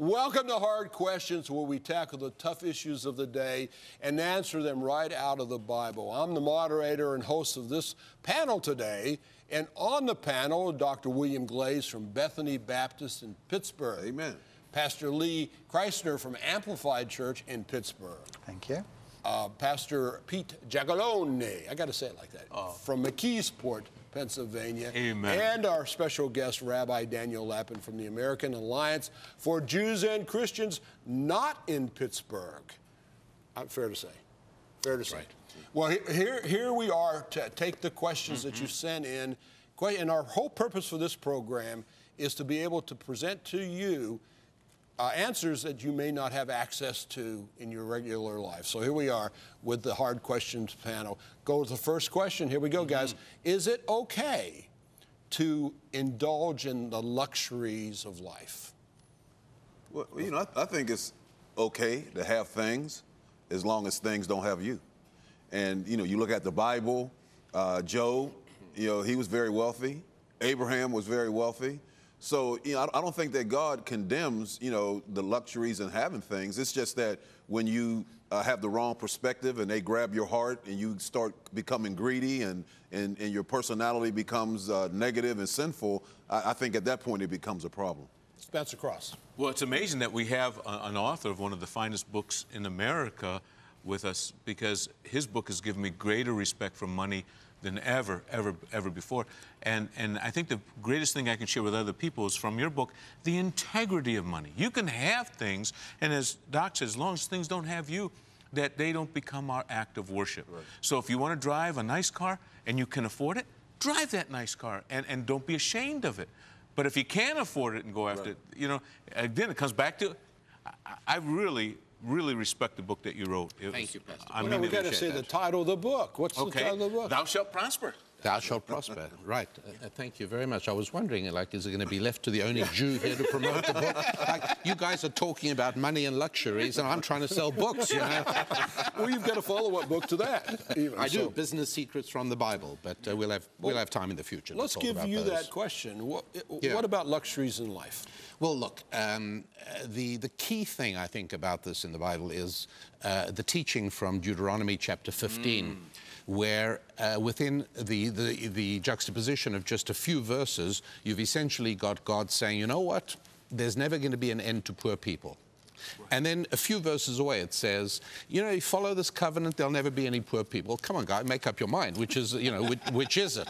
Welcome to Hard Questions, where we tackle the tough issues of the day and answer them right out of the Bible. I'm the moderator and host of this panel today. And on the panel, Dr. William Glaze from Bethany Baptist in Pittsburgh. Amen. Pastor Lee Kricher from Amplified Church in Pittsburgh. Thank you. Uh, Pastor Pete Jagalone, I got to say it like that, from McKeesport, Pennsylvania. Amen. And our special guest, Rabbi Daniel Lapin from the American Alliance for Jews and Christians not in Pittsburgh. Uh, fair to say. Fair to say. Well, here, here we are to take the questions that you sent in. And our whole purpose for this program is to be able to present to you uh, answers that you may not have access to in your regular life. So here we are with the hard questions panel. Go to the first question. Here we go, guys. Is it okay to indulge in the luxuries of life? Well, you know, I, I think it's okay to have things as long as things don't have you. And, you know, you look at the Bible, uh, Job, you know, he was very wealthy. Abraham was very wealthy. So, you know, I, I don't think that God condemns, you know, the luxuries and having things. It's just that when you uh, have the wrong perspective and they grab your heart and you start becoming greedy and, and, and your personality becomes uh, negative and sinful, I, I think at that point it becomes a problem. Spencer Cross. Well, it's amazing that we have a- an author of one of the finest books in America with us because his book has given me greater respect for money than ever, ever, ever before. And, and I think the greatest thing I can share with other people is from your book, the integrity of money. You can have things, and as Doc says, as long as things don't have you, that they don't become our act of worship. So if you want to drive a nice car and you can afford it, drive that nice car and, and don't be ashamed of it. But if you can't afford it and go after it, you know, again, it comes back to I, I really, really respect the book that you wrote. It Thank was- you, Pastor. I Well, mean, we it got to was- say the title of the book. What's the title of the book? thou shalt prosper. Thou shalt prosper. Right. Uh, uh, thank you very much. I was wondering, like, is it going to be left to the only Jew here to promote the book? Like, you guys are talking about money and luxuries, and I'm trying to sell books, you know? well, you've got a follow-up book to that. even, I do. Business secrets from the Bible, but uh, we'll, have, we'll have time in the future. Let's give you those. that question. What, Yeah. what about luxuries in life? Well, look, um, uh, the, the key thing I think about this in the Bible is uh, the teaching from Deuteronomy chapter 15, where uh, within the, the, the juxtaposition of just a few verses, you've essentially got God saying, you know what? There's never going to be an end to poor people. And then a few verses away, it says, you know, you follow this covenant, there'll never be any poor people. Come on, guy, make up your mind. Which is, you know, which, which is it?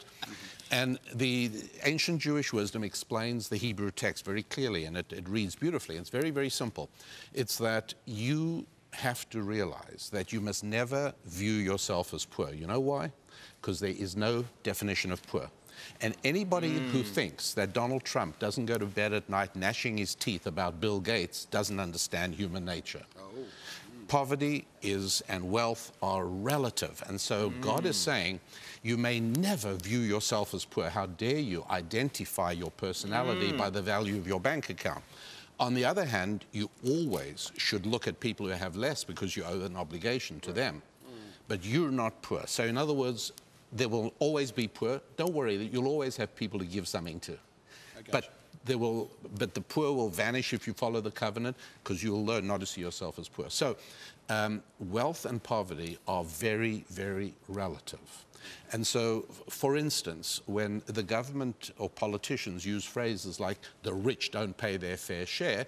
And the ancient Jewish wisdom explains the Hebrew text very clearly, and it, it reads beautifully. It's very, very simple. It's that you have to realize that you must never view yourself as poor. You know why? Because there is no definition of poor. And anybody who hmm. thinks that Donald Trump doesn't go to bed at night gnashing his teeth about Bill Gates doesn't understand human nature. Oh, hmm. Poverty is and wealth are relative. And so God is hmm. saying, you may never view yourself as poor. How dare you identify your personality by the value of your bank account? On the other hand, you always should look at people who have less because you owe an obligation to them. But you're not poor. So, in other words, there will always be poor. Don't worry, that you'll always have people to give something to. But there will, but the poor will vanish if you follow the covenant because you'll learn not to see yourself as poor. So, um, wealth and poverty are very, very relative. And so, for instance, when the government or politicians use phrases like the rich don't pay their fair share,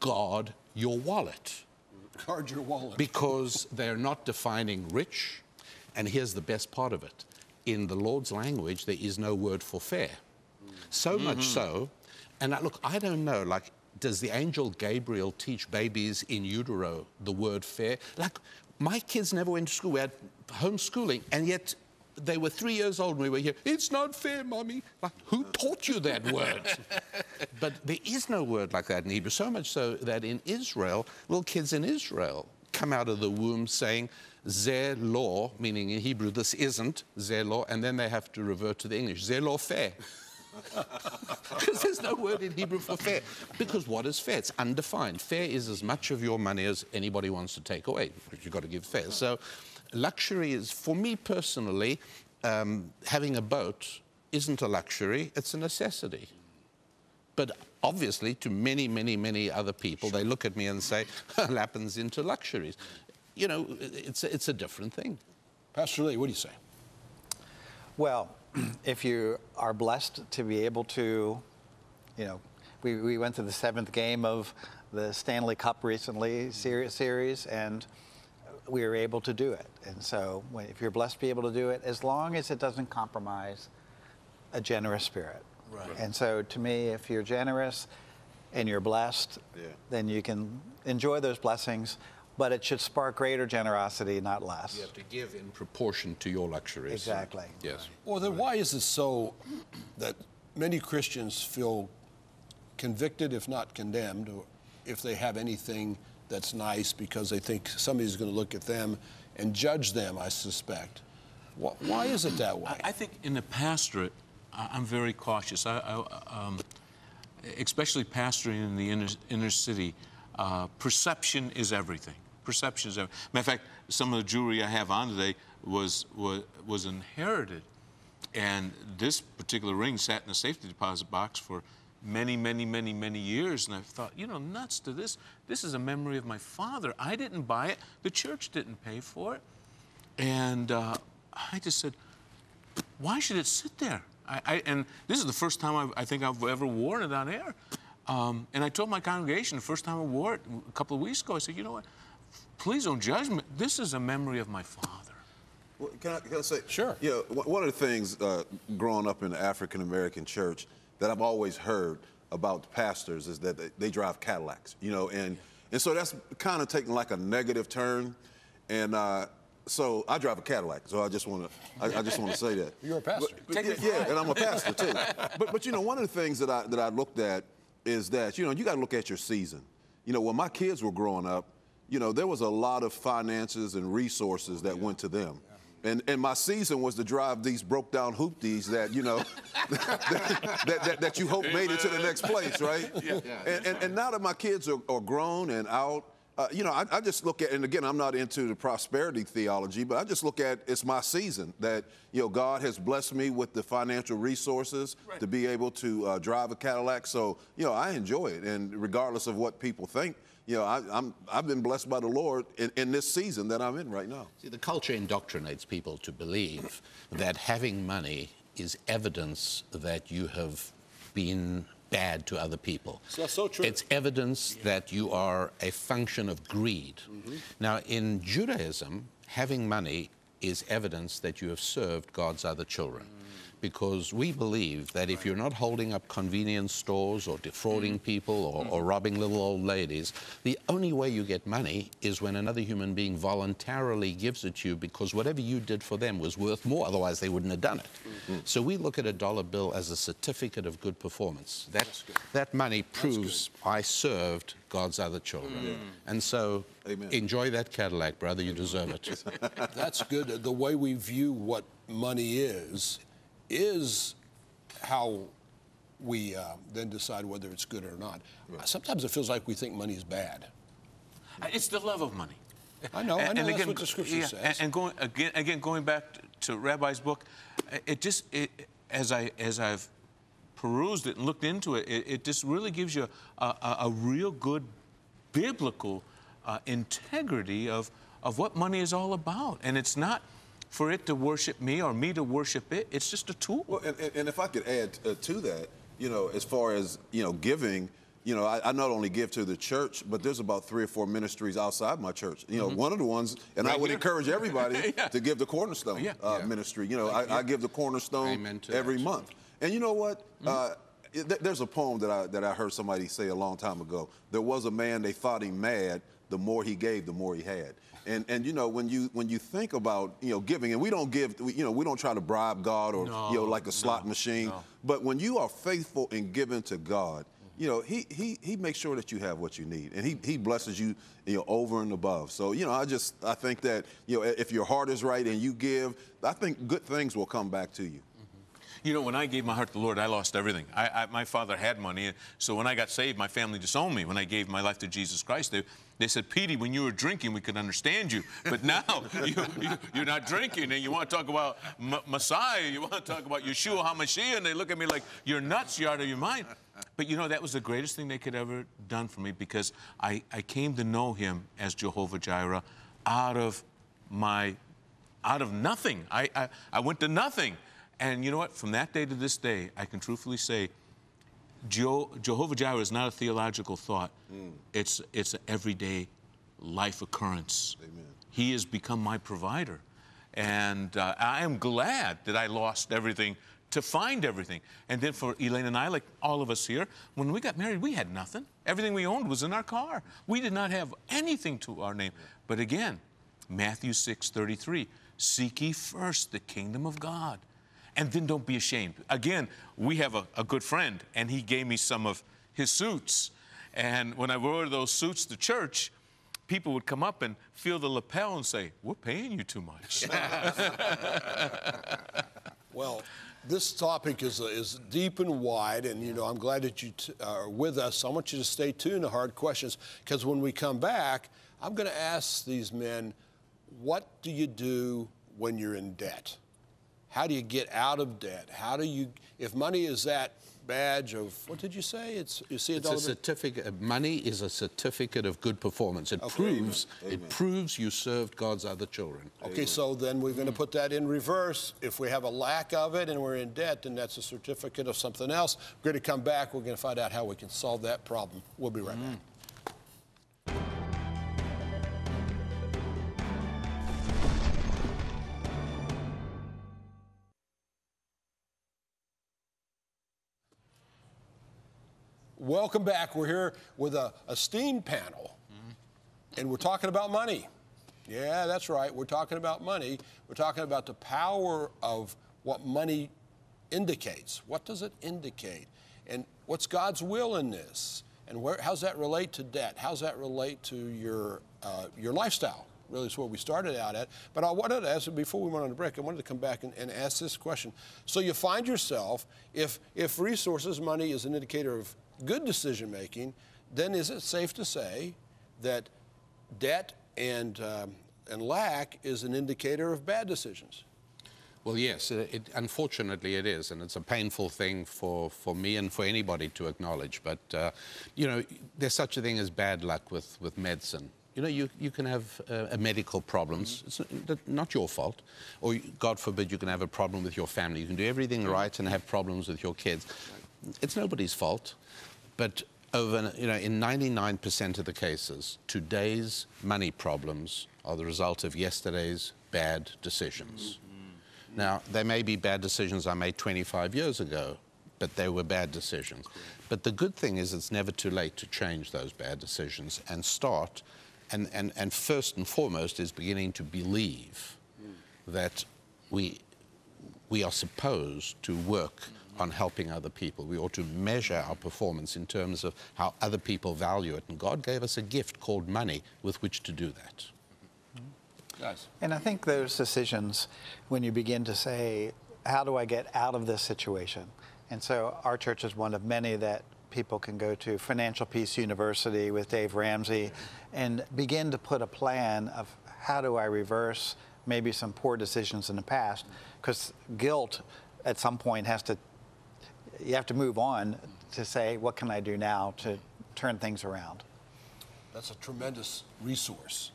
guard your wallet Guard your wallet. because they're not defining rich. And here's the best part of it in the Lord's language, there is no word for fair. So much so, and I, look, I don't know, like, does the angel Gabriel teach babies in utero the word fair? Like, my kids never went to school. We had homeschooling, and yet they were three years old when we were here. It's not fair, mommy. Like, who taught you that word? but there is no word like that in Hebrew, so much so that in Israel, little kids in Israel come out of the womb saying, Zeh law, meaning in Hebrew, this isn't Zeh law, and then they have to revert to the English, Zeh law fair. Because there's no word in Hebrew for fair. Because what is fair? It's undefined. Fair is as much of your money as anybody wants to take away, but you've got to give fair. So luxury is, for me personally, um, having a boat isn't a luxury, it's a necessity. But obviously, to many, many, many other people, they look at me and say, Lapin's into luxuries. You know, it's, it's a different thing. Pastor Lee, what do you say? Well, if you are blessed to be able to, you know, we, we went to the seventh game of the Stanley Cup recently series, series and we were able to do it. And so, when, if you're blessed to be able to do it, as long as it doesn't compromise a generous spirit. Right. And so, to me, if you're generous and you're blessed, Yeah. then you can enjoy those blessings. But it should spark greater generosity, not less. You have to give in proportion to your luxuries. Exactly. Yes. Well, then why is it so that many Christians feel convicted, if not condemned, or if they have anything that's nice because they think somebody's going to look at them and judge them, I suspect. Why is it that way? I, I think in the pastorate, I, I'm very cautious. I, I, um, especially pastoring in the inner, inner city, uh, perception is everything. Perception is everything. Matter of fact, some of the jewelry I have on today was, was, was inherited. And this particular ring sat in a safety deposit box for many, many, many, many years. And I thought, you know, nuts to this. This is a memory of my father. I didn't buy it, the church didn't pay for it. And uh, I just said, why should it sit there? I, I, and this is the first time I've, I think I've ever worn it on air. Um, and I told my congregation the first time I wore it a couple of weeks ago, I said, you know what? Please don't judge me. This is a memory of my father. Well, can, I, can I say? Sure. Yeah, one one of the things uh, growing up in the African American church that I've always heard about pastors is that they, they drive Cadillacs, you know, and, and so that's kind of taking like a negative turn. And uh, so I drive a Cadillac, so I just want to I, I just want to say that. You're a pastor. But- yeah, yeah, and I'm a pastor too. but but you know, one of the things that I that I looked at is that you know you got to look at your season. You know, when my kids were growing up, you know, there was a lot of finances and resources that went to them. And, and my season was to drive these broke down hoopties that, you know, that, that, that you hope made it to the next place, right? Yeah. And, and, and now that my kids are, are grown and out, uh, you know, I, I just look at, and again, I'm not into the prosperity theology, but I just look at it's my season that, you know, God has blessed me with the financial resources to be able to uh, drive a Cadillac. So, you know, I enjoy it. And regardless of what people think, you know, I, I'm, I've been blessed by the Lord in, in this season that I'm in right now. See, the culture indoctrinates people to believe that having money is evidence that you have been bad to other people. So that's so true. It's evidence that you are a function of greed. Mm-hmm. Now, in Judaism, having money is evidence that you have served God's other children. Mm. Because we believe that if you're not holding up convenience stores or defrauding mm. people or, or mm. robbing little old ladies, the only way you get money is when another human being voluntarily gives it to you because whatever you did for them was worth more, otherwise they wouldn't have done it. Mm-hmm. So we look at a dollar bill as a certificate of good performance. That, that money proves I served God's other children. Mm. And so Amen. enjoy that Cadillac, brother, you deserve it. That's good. The way we view what money is, is how we uh, then decide whether it's good or not. Sometimes it feels like we think money is bad. It's the love of money. I know, I know that's what the scripture yeah, says. And, and going again, again, going back to Rabbi's book, it just it, as I as I've perused it and looked into it, it, it just really gives you a, a, a real good biblical uh, integrity of of what money is all about, and it's not for it to worship me or me to worship it. It's just a tool. Well, and, and- if I could add uh, to that, you know, as far as, you know, giving, you know, I, I not only give to the church, but there's about three or four ministries outside my church. You know, one of the ones, and I would here. encourage everybody Yeah. to give the Cornerstone Yeah. uh, Yeah. ministry. You know, I, I give the Cornerstone every that. month. And you know what? Uh, it- th- there's a poem that I, that I heard somebody say a long time ago. There was a man, they thought him mad. The more he gave, the more he had. And, and you know when you when you think about you know giving and we don't give we, you know we don't try to bribe God or No, you know like a slot no, machine no. but when you are faithful in giving to God, you know, he he he makes sure that you have what you need, and he he blesses you, you know, over and above. So you know, I just I think that you know, if your heart is right and you give, I think good things will come back to you. You know, when I gave my heart to the Lord, I lost everything. I, I, my father had money, so when I got saved, my family disowned me. When I gave my life to Jesus Christ, they, they said, Petey, when you were drinking, we could understand you. But now you, you're not drinking, and you want to talk about M- Messiah, you want to talk about Yeshua HaMashiach, and they look at me like, you're nuts, you're out of your mind. but you know, that was the greatest thing they could ever done for me because I, I came to know him as Jehovah Jireh out of my, out of nothing. I, I, I went to nothing. And you know what? From that day to this day, I can truthfully say, Je- Jehovah Jireh is not a theological thought. It's, it's an everyday life occurrence. Amen. He has become my provider. And uh, I am glad that I lost everything to find everything. And then for Elaine and I, like all of us here, when we got married, we had nothing. Everything we owned was in our car. We did not have anything to our name. But again, Matthew 6 33, seek ye first the kingdom of God. And then don't be ashamed. Again, we have a, a good friend, and he gave me some of his suits. And when I wore those suits to church, people would come up and feel the lapel and say, We're paying you too much. Well, this topic is, is deep and wide, and you know I'm glad that you are with us. I want you to stay tuned to hard questions because when we come back, I'm going to ask these men, what do you do when you're in debt? How do you get out of debt? How do you, if money is that badge of what did you say? It's you see it It's a certificate. uh, Money is a certificate of good performance. It Okay. proves Amen. it proves you served God's other children. Okay, so then we're going to put that in reverse. If we have a lack of it and we're in debt, then that's a certificate of something else. We're going to come back. We're going to find out how we can solve that problem. We'll be right back. Welcome back. We're here with a esteemed panel, and we're talking about money. Yeah, that's right. We're talking about money. We're talking about the power of what money indicates. What does it indicate? And what's God's will in this? And where, how's that relate to debt? How's that relate to your, uh, your lifestyle? Really, is where we started out at. But I wanted to ask, before we went on the break, I wanted to come back and, and ask this question. So you find yourself, if, if resources, money is an indicator of good decision making, then is it safe to say that debt and, um, and lack is an indicator of bad decisions? Well, yes, it, it, unfortunately it is, and it's a painful thing for, for me and for anybody to acknowledge. But, uh, you know, there's such a thing as bad luck with, with medicine. You know, you, you can have uh, a medical problems. It's not- your fault. Or, God forbid, you can have a problem with your family. You can do everything right and have problems with your kids. It's nobody's fault. But over, you know, in 99% of the cases, today's money problems are the result of yesterday's bad decisions. Now, they may be bad decisions I made 25 years ago, but they were bad decisions. But the good thing is it's never too late to change those bad decisions and start. And, and, and first and foremost is beginning to believe mm. that we, we are supposed to work mm. on helping other people. We ought to measure our performance in terms of how other people value it. And God gave us a gift called money with which to do that. Mm-hmm. Guys. And I think those decisions, when you begin to say, how do I get out of this situation? And so our church is one of many that people can go to Financial Peace University with Dave Ramsey and begin to put a plan of how do I reverse maybe some poor decisions in the past? Because guilt at some point has to, you have to move on to say, what can I do now to turn things around? That's a tremendous resource.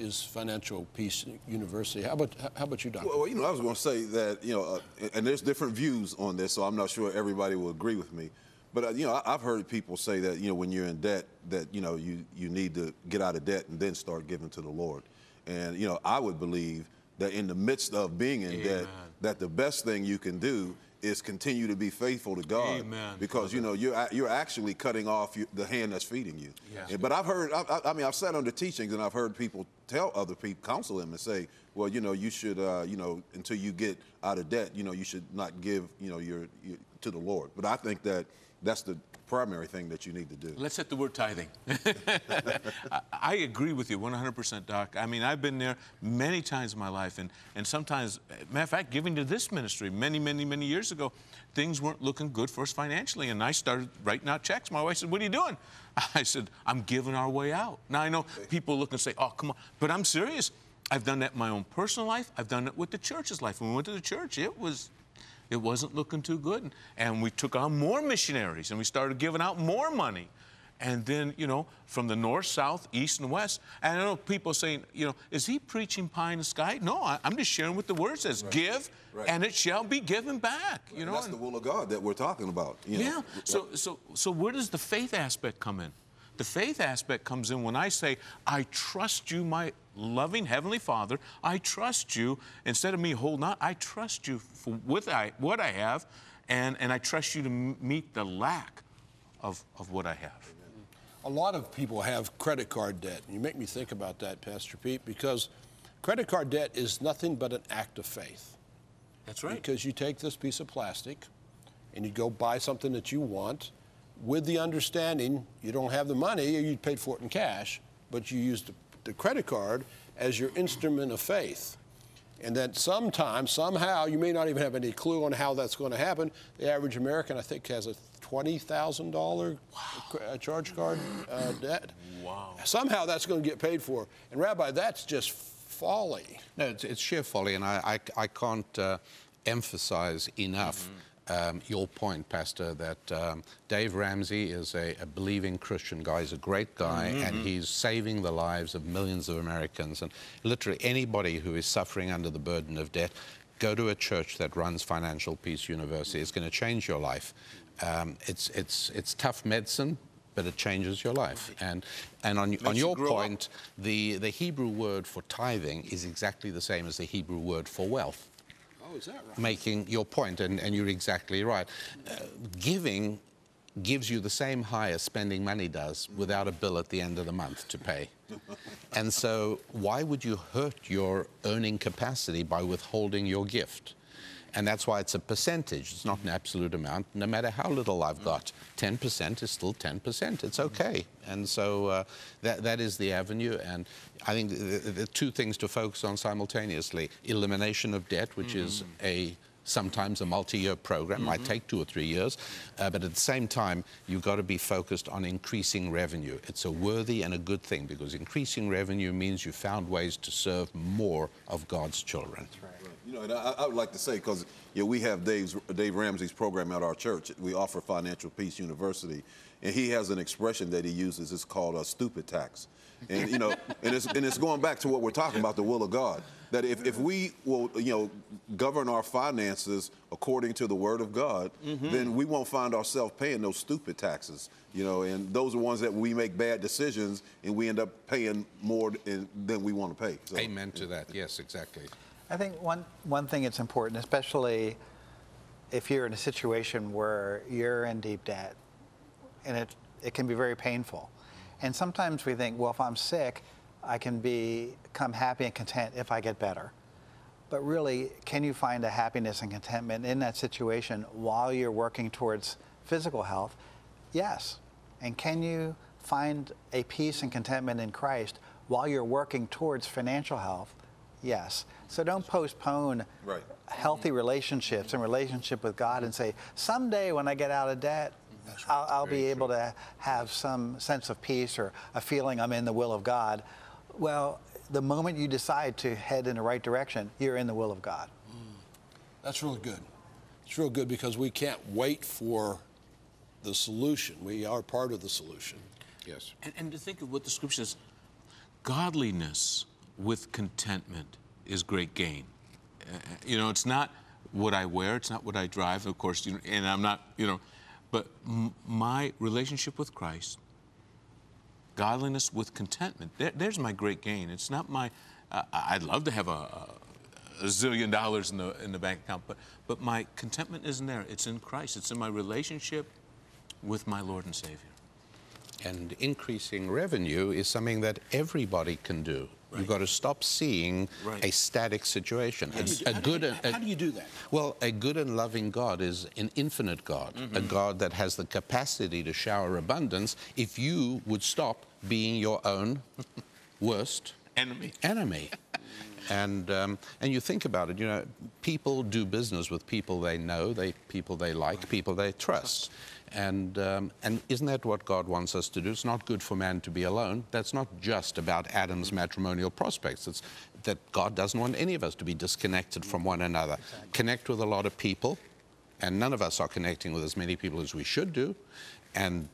Is Financial Peace University? How about how about you, Doctor? Well, you know, I was going to say that, you know, uh, and there's different views on this, so I'm not sure everybody will agree with me. But, uh, you know, I- I've heard people say that, you know, when you're in debt, that, you know, you, you need to get out of debt and then start giving to the Lord. And, you know, I would believe that in the midst of being in debt, that the best thing you can do is continue to be faithful to God. Amen. Because, you know, you're, you're actually cutting off you, the hand that's feeding you. Yes. And- But I've heard, I, I- I mean, I've sat under teachings and I've heard people tell other people, counsel them and say, well, you know, you should, uh, you know, until you get out of debt, you know, you should not give, you know, your, your to the Lord. But I think that that's the primary thing that you need to do. Let's hit the word tithing. I, I agree with you 100%, Doc. I mean, I've been there many times in my life, and, and sometimes, matter of fact, giving to this ministry many, many, many years ago, things weren't looking good for us financially, and I started writing out checks. My wife said, What are you doing? I said, I'm giving our way out. Now, I know people look and say, Oh, come on, but I'm serious. I've done that in my own personal life, I've done it with the church's life. When we went to the church, it was it wasn't looking too good. And we took on more missionaries and we started giving out more money. And then, you know, from the north, south, east, and west. And I know people saying, you know, is he preaching pie in the sky? No, I, am just sharing what the word says. Give, Right. and it shall be given back. You And know, that's and- the will of God that we're talking about. you know. yeah. So, so, so where does the faith aspect come in? The faith aspect comes in when I say, I trust you, my loving Heavenly Father. I trust you. Instead of me holding on, I trust you for with I, what I have, and, and I trust you to m- meet the lack of, of what I have. A lot of people have credit card debt. You make me think about that, Pastor Pete, because credit card debt is nothing but an act of faith. That's right. Because you take this piece of plastic and you go buy something that you want with the understanding you don't have the money, or you paid for it in cash, but you used the, the credit card as your instrument of faith. And that sometime, somehow, you may not even have any clue on how that's going to happen. The average American, I think, has a $20,000 cr- uh, charge card uh, debt. Wow. Somehow that's going to get paid for. And, Rabbi, that's just folly. No, it's, it's sheer folly, and I, I, I can't uh, emphasize enough um, your point, Pastor, that um, Dave Ramsey is a, a believing Christian guy. He's a great guy, and he's saving the lives of millions of Americans. And literally anybody who is suffering under the burden of debt, go to a church that runs Financial Peace University. It's going to change your life. Um, it's, it's, it's tough medicine, but it changes your life. And, and on, on your up. point, the, the Hebrew word for tithing is exactly the same as the Hebrew word for wealth, right? making your point, and, and you're exactly right. Uh, giving gives you the same high as spending money does without a bill at the end of the month to pay. and so, why would you hurt your earning capacity by withholding your gift? And that's why it's a percentage. It's not an absolute amount. No matter how little I've got, 10% is still 10%. It's okay. And so uh, that, that is the avenue. And I think the, the, two things to focus on simultaneously elimination of debt, which is a sometimes a multi-year program might take two or three years uh, but at the same time you've got to be focused on increasing revenue it's a worthy and a good thing because increasing revenue means you found ways to serve more of god's children know, and I, I would like to say because you know, we have Dave's, Dave Ramsey's program at our church. We offer Financial Peace University, and he has an expression that he uses. It's called a stupid tax, and you know, and it's and it's going back to what we're talking about, the will of God. That if, if we will, you know, govern our finances according to the Word of God, mm-hmm. then we won't find ourselves paying those stupid taxes. You know, and those are ones that we make bad decisions, and we end up paying more in, than we want to pay. So, amen to that yes exactly I think one, one thing that's important, especially if you're in a situation where you're in deep debt, and it, it can be very painful. And sometimes we think, well, if I'm sick, I can become happy and content if I get better. But really, can you find a happiness and contentment in that situation while you're working towards physical health? Yes. And can you find a peace and contentment in Christ while you're working towards financial health? Yes. So don't postpone Right. healthy relationships and relationship with God and say, someday when I get out of debt, I'll, I'll be able to have some sense of peace or a feeling I'm in the will of God. Well, the moment you decide to head in the right direction, you're in the will of God. Mm. That's really good. It's real good because we can't wait for the solution. We are part of the solution. yes And, and to think of what the scripture says godliness with contentment is great gain. Uh, you know, it's not what I wear, it's not what I drive, of course, you know, and I'm not, you know, but my relationship with Christ, godliness with contentment, there, there's my great gain. It's not my, uh, I'd love to have a, a, a zillion dollars in the, in the bank account, but, but my contentment isn't there. It's in Christ, it's in my relationship with my Lord and Savior. And increasing revenue is something that everybody can do. You've got to stop seeing Right. a static situation. How do you A, do- a good, do you- a- how do you do that? Well, a good and loving God is an infinite God, a God that has the capacity to shower abundance. If you would stop being your own worst Enemy. enemy. And um, and you think about it, you know, people do business with people they know, they people they like, people they trust. And um, and isn't that what God wants us to do? It's not good for man to be alone. That's not just about Adam's matrimonial prospects. It's that God doesn't want any of us to be disconnected from one another. Connect with a lot of people, and none of us are connecting with as many people as we should do, and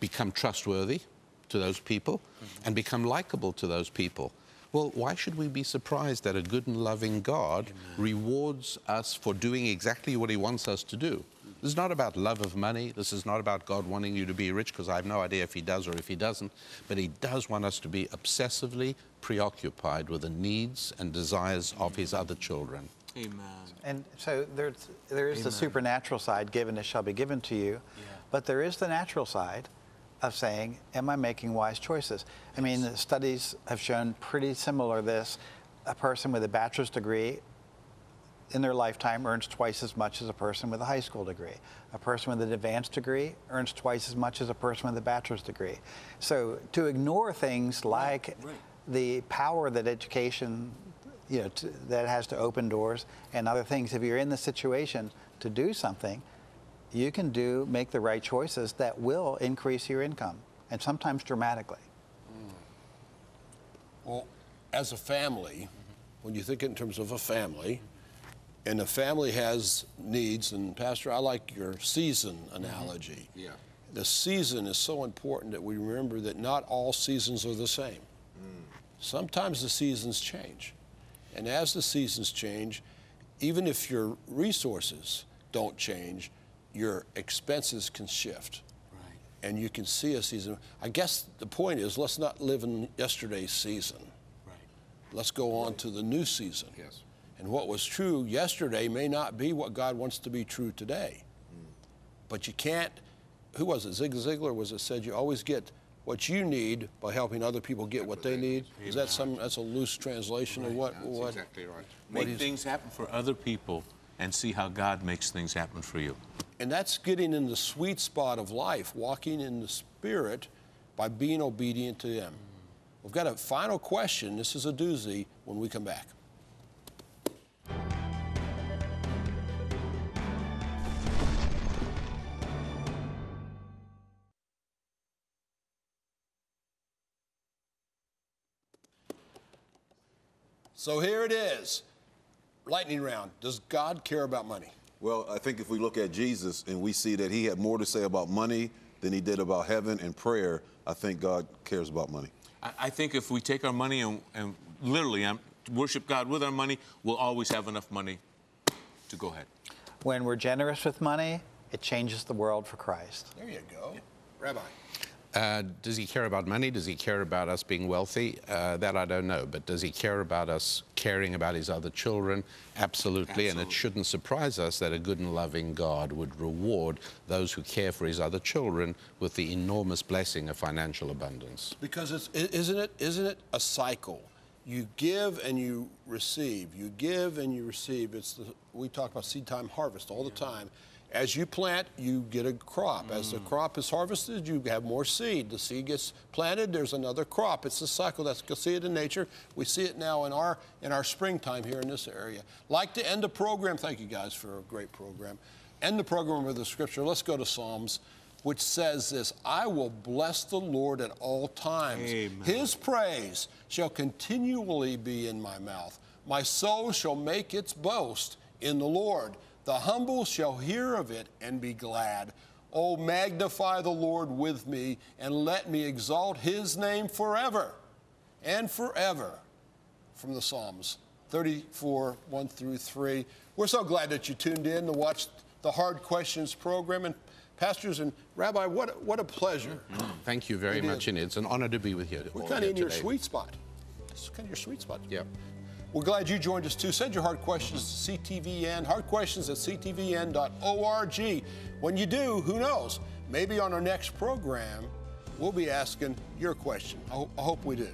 become trustworthy to those people and become likable to those people. Well, why should we be surprised that a good and loving God rewards us for doing exactly what He wants us to do? This is not about love of money. This is not about God wanting you to be rich, because I have no idea if He does or if He doesn't. But He does want us to be obsessively preoccupied with the needs and desires of His other children. Amen. And so there's, there is the supernatural side, given it shall be given to you, Yeah. but there is the natural side of saying, am I making wise choices? I mean, the studies have shown pretty similar this. A person with a bachelor's degree in their lifetime earns twice as much as a person with a high school degree. A person with an advanced degree earns twice as much as a person with a bachelor's degree. So to ignore things like the power that education, you know, to, that has to open doors and other things, if you're in the situation to do something, you can do make the right choices that will increase your income and sometimes dramatically. Mm. Well, as a family, when you think in terms of a family, and a family has needs, and Pastor, I like your season mm-hmm. analogy. Yeah. The season is so important that we remember that not all seasons are the same. Mm. Sometimes the seasons change. And as the seasons change, even if your resources don't change, your expenses can shift. Right. And you can see a season. I guess the point is let's not live in yesterday's season. Right. Let's go on to the new season. Yes. And what was true yesterday may not be what God wants to be true today. But you can't, who was it? Zig Ziglar was it said you always get what you need by helping other people get what they need. Is that some, that's a loose translation of what? That's what exactly right. Make things happen for other people and see how God makes things happen for you. And that's getting in the sweet spot of life, walking in the Spirit by being obedient to Him. We've got a final question. This is a doozy when we come back. So here it is. Lightning round. Does God care about money? Well, I think if we look at Jesus and we see that he had more to say about money than he did about heaven and prayer, I think God cares about money. I, I think if we take our money and, and literally um, worship God with our money, we'll always have enough money to go ahead. When we're generous with money, it changes the world for Christ. There you go. Rabbi. Uh, does he care about money? Does he care about us being wealthy? Uh, that I don't know. But does he care about us caring about his other children? Absolutely. And it shouldn't surprise us that a good and loving God would reward those who care for his other children with the enormous blessing of financial abundance. Because it's isn't it isn't it a cycle? You give and you receive. You give and you receive. It's the we talk about seed time harvest all the time. As you plant, you get a crop. As the mm. crop is harvested, you have more seed. The seed gets planted, there's another crop. It's a cycle. That's you see it in nature. We see it now in our in our springtime here in this area. Like to end the program. Thank you guys for a great program. End the program with the scripture. Let's go to Psalms which says this I will bless the Lord at all times. Amen. His praise shall continually be in my mouth. My soul shall make its boast in the Lord. The humble shall hear of it and be glad. Oh, magnify the Lord with me and let me exalt his name forever and forever from the Psalms 34, 1 through 3. We're so glad that you tuned in to watch the Hard Questions program. And pastors and Rabbi, what, what a pleasure. Mm, thank you very It much, is. and it's an honor to be with you. We're kind of in your sweet spot. It's kind of your sweet spot. Yeah. We're glad you joined us too. Send your hard questions to CTVN, hardquestions at ctvn.org. When you do, who knows? Maybe on our next program, we'll be asking your question. I, ho- I hope we do.